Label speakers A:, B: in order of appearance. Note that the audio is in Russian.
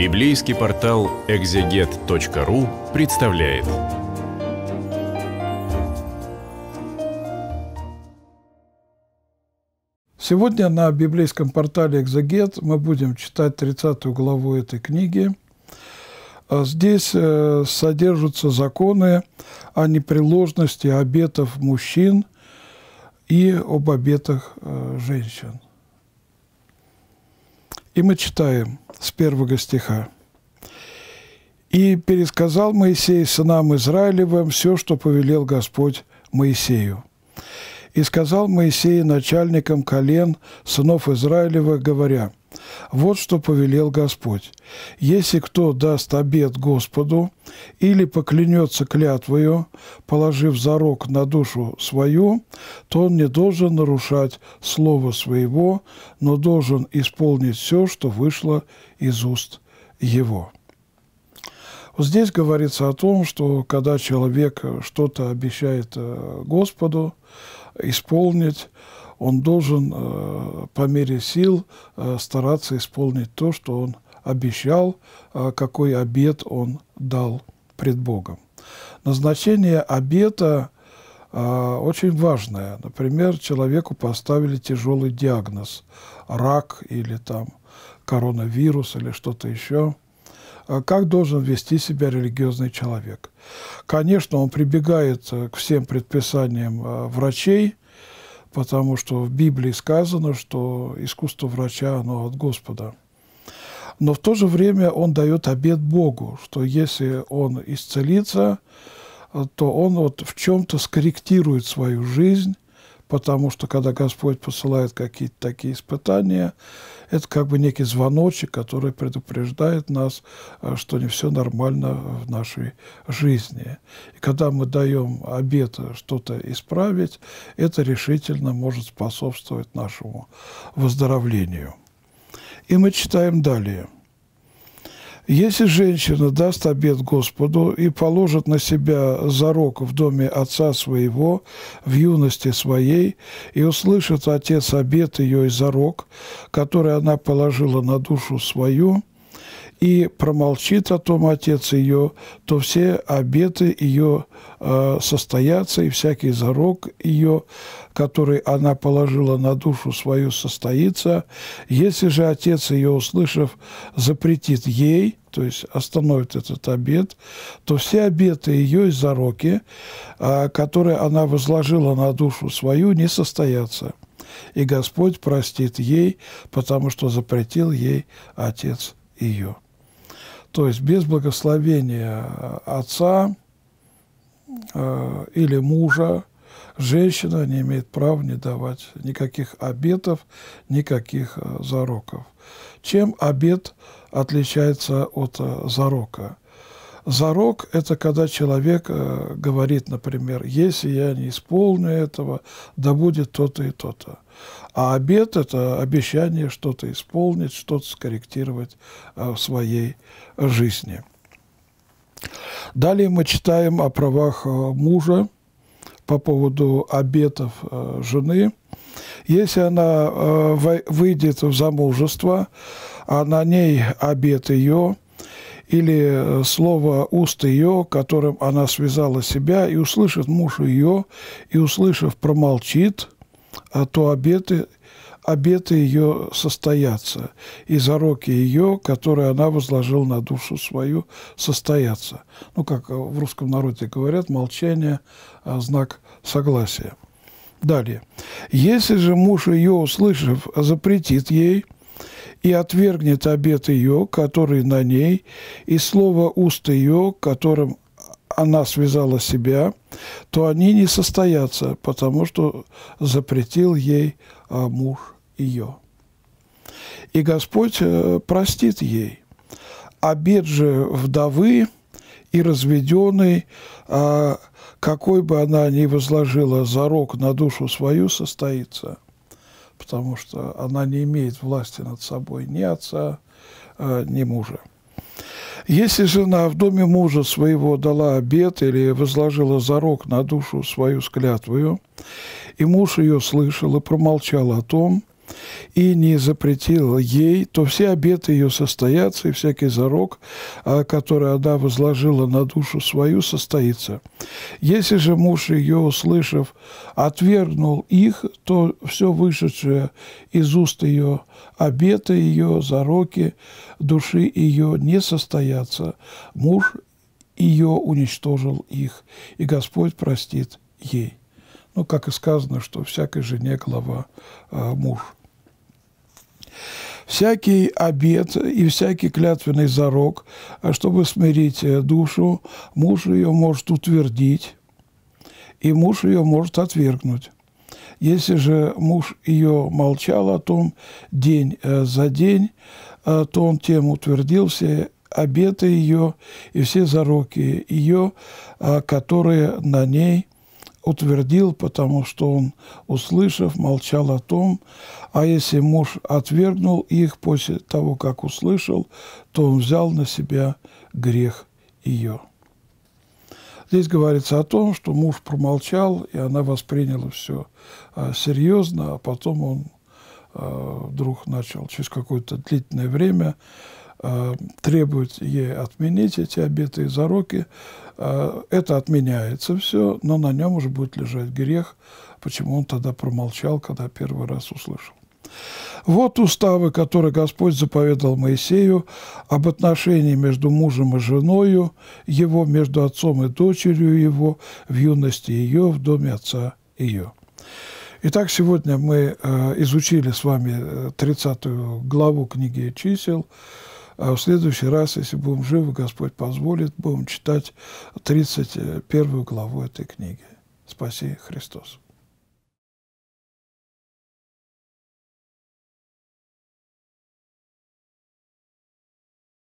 A: Библейский портал экзегет.ру представляет.
B: Сегодня на библейском портале «Экзегет» мы будем читать 30 главу этой книги. А Здесь э, содержатся законы о непреложности обетов мужчин и об обетах э, женщин. И мы читаем с первого стиха. «И пересказал Моисей сынам Израилевым все, что повелел Господь Моисею. И сказал Моисей начальникам колен сынов Израилева, говоря, вот что повелел Господь. Если кто даст обет Господу или поклянется клятвою, положив зарок на душу свою, то он не должен нарушать слово своего, но должен исполнить все, что вышло из уст его. Здесь говорится о том, что когда человек что-то обещает э, Господу исполнить, он должен э, по мере сил э, стараться исполнить то, что он обещал, э, какой обет он дал пред Богом. Назначение обета очень важное. Например, человеку поставили тяжелый диагноз – рак или там коронавирус или что-то еще. Как должен вести себя религиозный человек? Конечно, он прибегает к всем предписаниям врачей, потому что в Библии сказано, что искусство врача, оно от Господа. Но в то же время он дает обет Богу, что если он исцелится, то он вот в чем-то скорректирует свою жизнь, потому что когда Господь посылает какие-то такие испытания, это как бы некий звоночек, который предупреждает нас, э, что не все нормально в нашей жизни. И когда мы даем обет что-то исправить, это решительно может способствовать нашему выздоровлению. И мы читаем далее – если женщина даст обед Господу и положит на себя зарок в доме отца своего, в юности своей, и услышит отец обет ее и зарок, который она положила на душу свою, и промолчит о том отец ее, то все обеты ее э, состоятся, и всякий зарок ее, который она положила на душу свою, состоится. Если же отец ее, услышав, запретит ей, то есть остановит этот обет, то все обеты ее и зароки, э, которые она возложила на душу свою, не состоятся. И Господь простит ей, потому что запретил ей отец ее. То есть без благословения отца э, или мужа женщина не имеет права не давать никаких обетов, никаких э, зароков. Чем обет отличается от э, зарока? Зарок – это когда человек э, говорит, например, если я не исполню этого, да будет то-то и то-то. А обет – это обещание что-то исполнить, что-то скорректировать э, в своей жизни. Далее мы читаем о правах э, мужа по поводу обетов жены. Если она выйдет в замужество, а на ней обет ее или слово уст ее, которым она связала себя, и услышит муж ее, и, услышав, промолчит – а то обеты, обеты ее состоятся, и зароки ее, которые она возложила на душу свою, состоятся. Ну, как в русском народе говорят, молчание – знак согласия. Далее. Если же муж ее, услышав, запретит ей и отвергнет обет ее, который на ней, и слово уст ее, которым она связала себя, то они не состоятся, потому что запретил ей а, муж ее. И Господь э, простит ей. Обед же вдовы и разведенной, а, какой бы она ни возложила зарок на душу свою, состоится, потому что она не имеет власти над собой ни отца, а, ни мужа. Если жена в доме мужа своего дала обет или возложила зарок на душу свою с клятвою, и муж ее слышал и промолчал о том, и не запретил ей, то все обеты ее состоятся, и всякий зарок, а, который она возложила на душу свою, состоится. Если же муж ее, услышав, отвергнул их, то все вышедшее из уст ее, обеты ее, зароки души ее не состоятся. Муж ее уничтожил их, и Господь простит ей. Ну, как и сказано, что всякой жене глава а, муж – всякий обет и всякий клятвенный зарок, чтобы смирить э, душу, муж ее может утвердить, и муж ее может отвергнуть. Если же муж ее молчал о том день э, за день, э, то он тем утвердил все обеты ее и все зароки ее, которые на ней утвердил, потому что он, услышав, молчал о том, а если муж отвергнул их после того, как услышал, то он взял на себя грех ее. Здесь говорится о том, что муж промолчал, и она восприняла все а, серьезно, а потом он а, вдруг начал через какое-то длительное время а, требовать ей отменить эти обеты и зароки, а, это отменяется все, но на нем уже будет лежать грех. Почему он тогда промолчал, когда первый раз услышал? Вот уставы, которые Господь заповедал Моисею об отношении между мужем и женою его, между отцом и дочерью его, в юности ее, в доме отца ее. Итак, сегодня мы э, изучили с вами 30 э, главу книги «Чисел», а в следующий раз, если будем живы, Господь позволит, будем читать 31 главу этой книги. Спаси Христос.